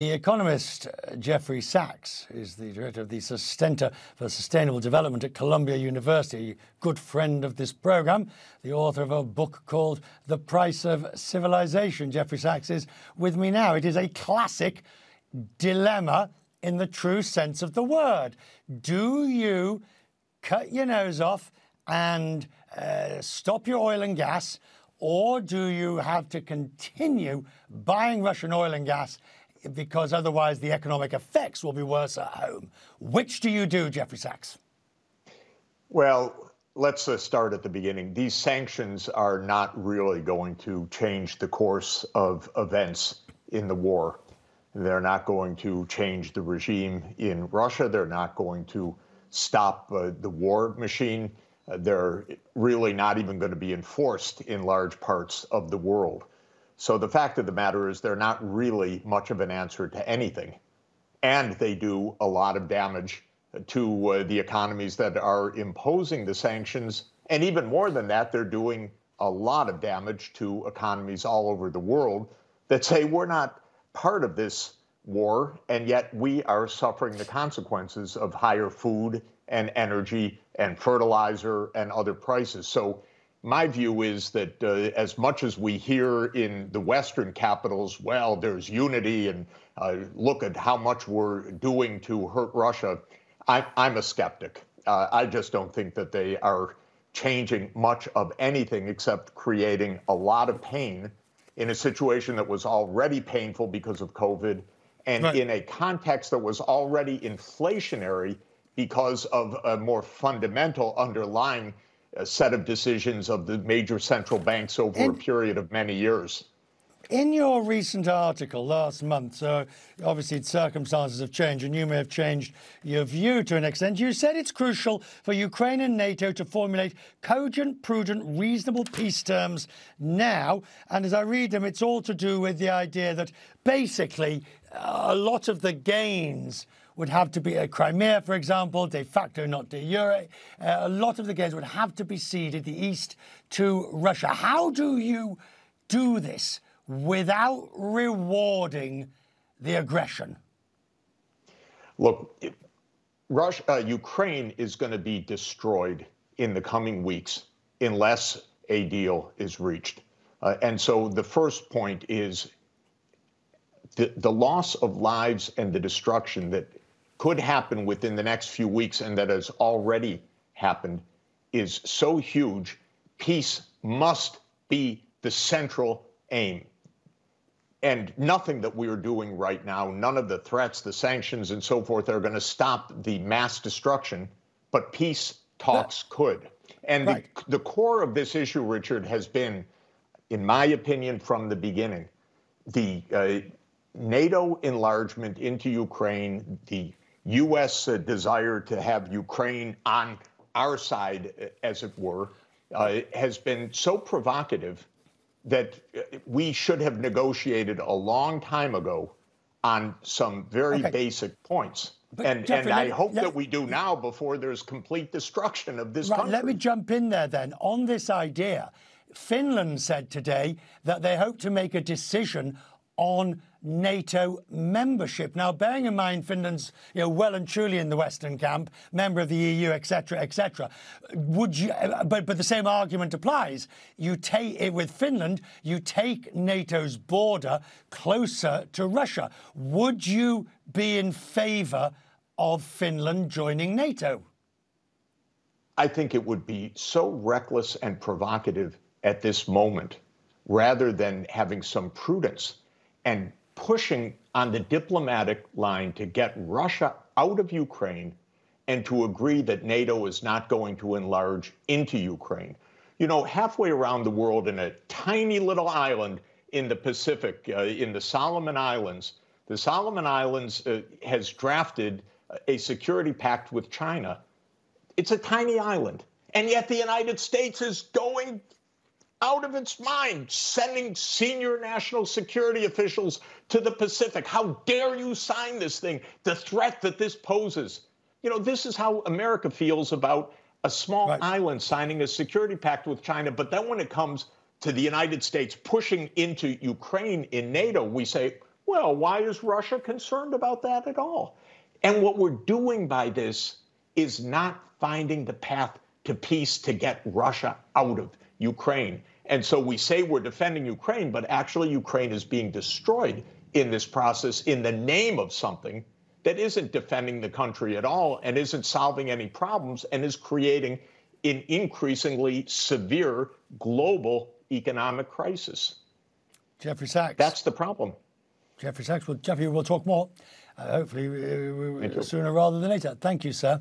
The economist uh, Jeffrey Sachs is the director of the Centre for Sustainable Development at Columbia University, a good friend of this program, the author of a book called The Price of Civilization. Jeffrey Sachs is with me now. It is a classic dilemma in the true sense of the word. Do you cut your nose off and uh, stop your oil and gas, or do you have to continue buying Russian oil and gas? Because otherwise the economic effects will be worse at home. Which do you do, Jeffrey Sachs? Well, let's uh, start at the beginning. These sanctions are not really going to change the course of events in the war. They're not going to change the regime in Russia. They're not going to stop uh, the war machine. Uh, they're really not even going to be enforced in large parts of the world. So the fact of the matter is they're not really much of an answer to anything. And they do a lot of damage to uh, the economies that are imposing the sanctions. And even more than that, they're doing a lot of damage to economies all over the world that say we're not part of this war, and yet we are suffering the consequences of higher food and energy and fertilizer and other prices. So my view is that uh, as much as we hear in the Western capitals, well, there's unity and uh, look at how much we're doing to hurt Russia, I, am a skeptic. Uh, I just don't think that they are changing much of anything except creating a lot of pain in a situation that was already painful because of COVID and right. in a context that was already inflationary because of a more fundamental underlying set of decisions of the major central banks over a period of many years. In your recent article last month, so obviously circumstances have changed and you may have changed your view to an extent, you said it's crucial for Ukraine and NATO to formulate cogent, prudent, reasonable peace terms now. And as I read them, it's all to do with the idea that basically a lot of the gains would have to be a Crimea, for example, de facto, not de jure. Uh, a lot of the gains would have to be ceded the east to Russia. How do you do this without rewarding the aggression? Look, Russia, uh, Ukraine is going to be destroyed in the coming weeks unless a deal is reached. Uh, and so the first point is the, the loss of lives and the destruction that could happen within the next few weeks and that has already happened is so huge, peace must be the central aim. And nothing that we are doing right now, none of the threats, the sanctions, and so forth are going to stop the mass destruction, but peace talks could. And right. the, the core of this issue, Richard, has been, in my opinion, from the beginning, the uh, NATO enlargement into Ukraine, the U.S. Uh, desire to have Ukraine on our side, uh, as it were, uh, has been so provocative that uh, we should have negotiated a long time ago on some very okay. basic points. But and, Jeffrey, and I hope that we do now before there's complete destruction of this right, country. Let me jump in there then. On this idea, Finland said today that they hope to make a decision on NATO membership. Now, bearing in mind Finland's you know, well and truly in the Western camp, member of the EU, etc., etc., would you? Uh, but but the same argument applies. You take it with Finland. You take NATO's border closer to Russia. Would you be in favour of Finland joining NATO? I think it would be so reckless and provocative at this moment, rather than having some prudence and pushing on the diplomatic line to get Russia out of Ukraine and to agree that NATO is not going to enlarge into Ukraine. You know, halfway around the world in a tiny little island in the Pacific, uh, in the Solomon Islands, the Solomon Islands uh, has drafted a security pact with China. It's a tiny island. And yet the United States is going out of its mind, sending senior national security officials to the Pacific. How dare you sign this thing? The threat that this poses. You know, this is how America feels about a small right. island signing a security pact with China. But then when it comes to the United States pushing into Ukraine in NATO, we say, Well, why is Russia concerned about that at all? And what we're doing by this is not finding the path to peace to get Russia out of Ukraine. And so we say we're defending Ukraine, but actually, Ukraine is being destroyed in this process in the name of something that isn't defending the country at all and isn't solving any problems and is creating an increasingly severe global economic crisis. Jeffrey Sachs. That's the problem. Jeffrey Sachs. Well, Jeffrey, we'll talk more, uh, hopefully uh, sooner rather than later. Thank you, sir.